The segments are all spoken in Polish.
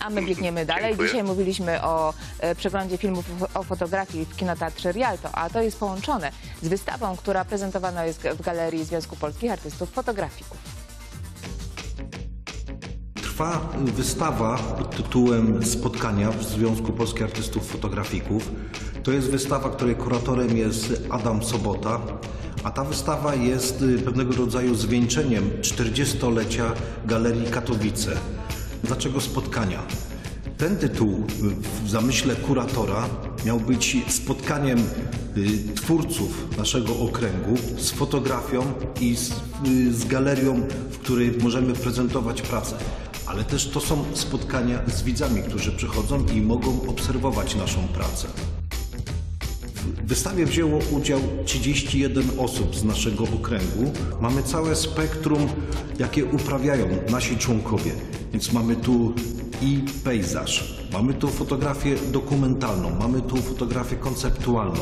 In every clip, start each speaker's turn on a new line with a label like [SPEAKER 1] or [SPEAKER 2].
[SPEAKER 1] A my biegniemy dalej.
[SPEAKER 2] Dziękuję.
[SPEAKER 1] Dzisiaj mówiliśmy o e, przeglądzie filmów o fotografii w Kinoteatrze Rialto, a to jest połączone z wystawą, która prezentowana jest w Galerii Związku Polskich Artystów Fotografików.
[SPEAKER 3] Trwa wystawa pod tytułem Spotkania w Związku Polskich Artystów Fotografików. To jest wystawa, której kuratorem jest Adam Sobota, a ta wystawa jest y, pewnego rodzaju zwieńczeniem 40-lecia Galerii Katowice. Dlaczego spotkania? Ten tytuł w zamyśle kuratora miał być spotkaniem y, twórców naszego okręgu z fotografią i z, y, z galerią, w której możemy prezentować pracę. Ale też to są spotkania z widzami, którzy przychodzą i mogą obserwować naszą pracę. W wystawie wzięło udział 31 osób z naszego okręgu. Mamy całe spektrum, jakie uprawiają nasi członkowie. Więc mamy tu i pejzaż, mamy tu fotografię dokumentalną, mamy tu fotografię konceptualną.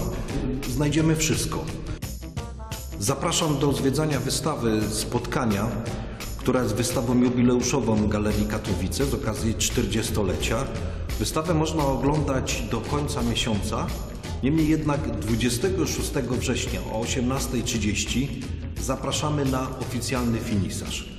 [SPEAKER 3] Znajdziemy wszystko. Zapraszam do zwiedzania wystawy spotkania, która jest wystawą jubileuszową Galerii Katowice z okazji 40-lecia. Wystawę można oglądać do końca miesiąca. Niemniej jednak 26 września o 18.30 zapraszamy na oficjalny finisaż.